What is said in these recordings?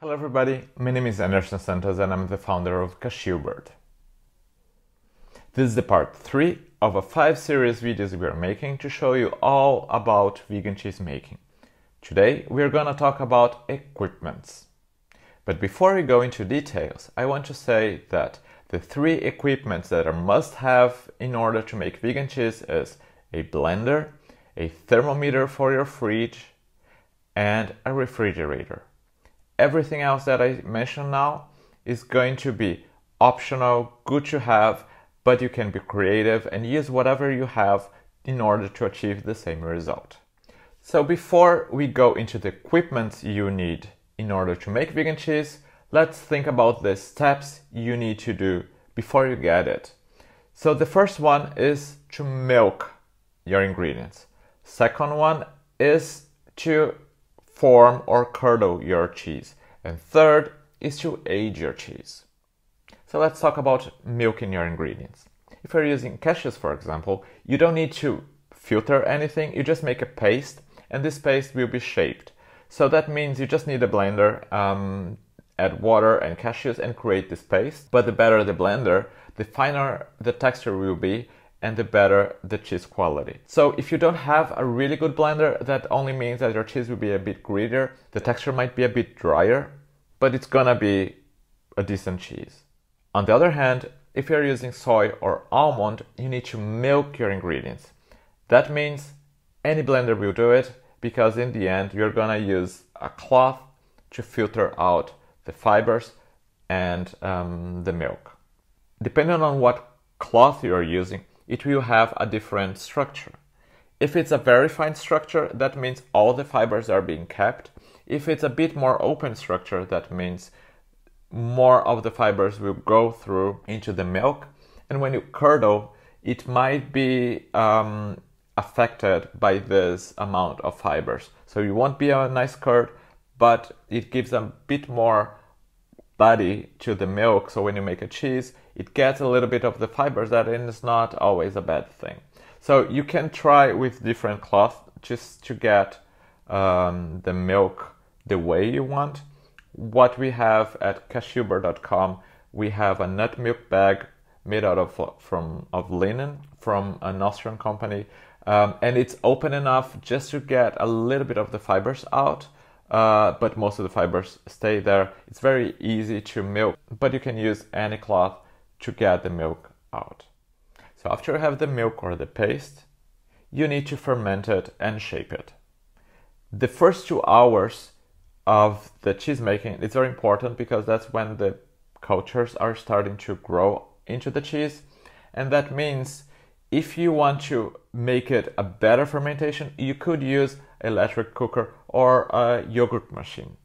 Hello everybody, my name is Anderson Santos and I'm the founder of Cashewbert. This is the part 3 of a 5 series videos we are making to show you all about vegan cheese making. Today we are gonna talk about equipments. But before we go into details, I want to say that the three equipments that are must have in order to make vegan cheese is a blender, a thermometer for your fridge, and a refrigerator. Everything else that I mentioned now is going to be optional, good to have, but you can be creative and use whatever you have in order to achieve the same result. So before we go into the equipment you need in order to make vegan cheese, let's think about the steps you need to do before you get it. So the first one is to milk your ingredients. Second one is to form or curdle your cheese. And third is to age your cheese. So let's talk about milking your ingredients. If you're using cashews, for example, you don't need to filter anything, you just make a paste and this paste will be shaped. So that means you just need a blender, um, add water and cashews and create this paste. But the better the blender, the finer the texture will be and the better the cheese quality. So if you don't have a really good blender, that only means that your cheese will be a bit grittier, the texture might be a bit drier, but it's gonna be a decent cheese. On the other hand, if you're using soy or almond, you need to milk your ingredients. That means any blender will do it because in the end you're gonna use a cloth to filter out the fibers and um, the milk. Depending on what cloth you're using, it will have a different structure. If it's a very fine structure, that means all the fibers are being kept. If it's a bit more open structure, that means more of the fibers will go through into the milk. And when you curdle, it might be um, affected by this amount of fibers. So you won't be a nice curd, but it gives a bit more body to the milk. So when you make a cheese, it gets a little bit of the fibers that is not always a bad thing. So you can try with different cloth just to get um, the milk the way you want. What we have at cashewbert.com, we have a nut milk bag made out of from of linen from an Austrian company, um, and it's open enough just to get a little bit of the fibers out uh, but most of the fibers stay there. It's very easy to milk, but you can use any cloth to get the milk out. So after you have the milk or the paste, you need to ferment it and shape it. The first two hours of the cheese making is very important because that's when the cultures are starting to grow into the cheese, and that means if you want to make it a better fermentation, you could use electric cooker or a yogurt machine.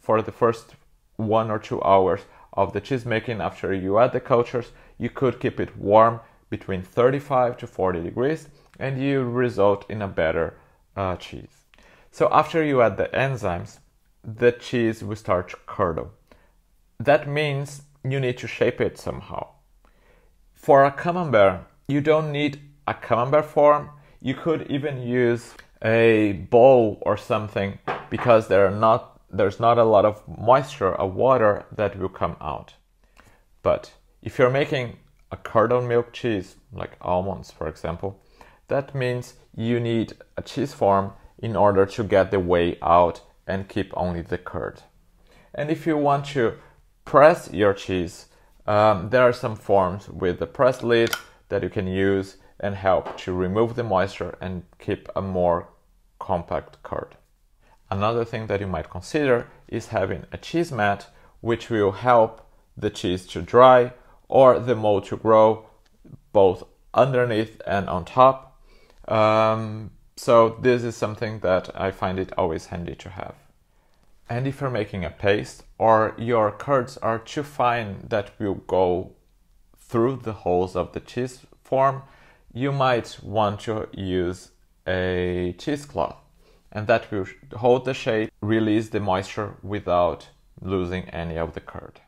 For the first one or two hours of the cheese making after you add the cultures, you could keep it warm between 35 to 40 degrees and you result in a better uh, cheese. So after you add the enzymes, the cheese will start to curdle. That means you need to shape it somehow. For a camembert, you don't need a camembert form. You could even use a bowl or something because there are not there's not a lot of moisture of water that will come out. But if you're making a curdled milk cheese, like almonds for example, that means you need a cheese form in order to get the whey out and keep only the curd. And if you want to press your cheese, um, there are some forms with the press lid that you can use and help to remove the moisture and keep a more compact curd. Another thing that you might consider is having a cheese mat which will help the cheese to dry or the mold to grow both underneath and on top. Um, so this is something that I find it always handy to have. And if you're making a paste or your curds are too fine that will go through the holes of the cheese form, you might want to use a cheesecloth and that will hold the shape, release the moisture without losing any of the curd.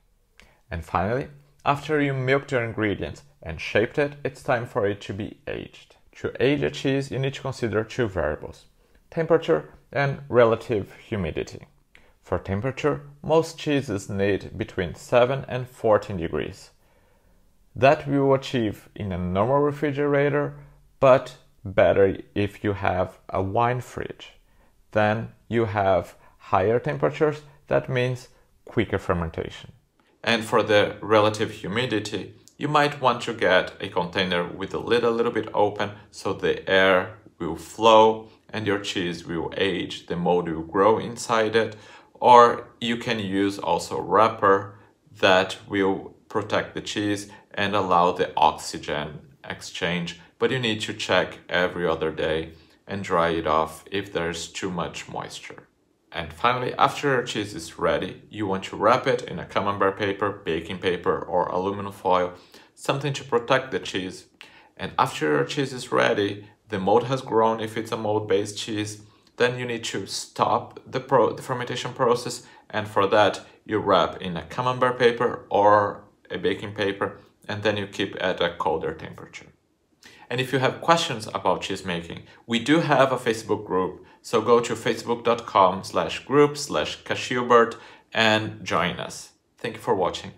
And finally, after you milked your ingredients and shaped it, it's time for it to be aged. To age a cheese, you need to consider two variables temperature and relative humidity. For temperature, most cheeses need between 7 and 14 degrees. That we will achieve in a normal refrigerator, but better if you have a wine fridge. Then you have higher temperatures, that means quicker fermentation. And for the relative humidity, you might want to get a container with the lid a little bit open so the air will flow and your cheese will age, the mold will grow inside it. Or you can use also wrapper that will protect the cheese and allow the oxygen exchange, but you need to check every other day and dry it off if there's too much moisture. And finally, after your cheese is ready, you want to wrap it in a camembert paper, baking paper, or aluminum foil, something to protect the cheese. And after your cheese is ready, the mold has grown if it's a mold-based cheese, then you need to stop the, pro the fermentation process. And for that, you wrap in a camembert paper or a baking paper, and then you keep at a colder temperature. And if you have questions about cheese making, we do have a Facebook group. So go to facebook.com slash group slash cashewbert and join us. Thank you for watching.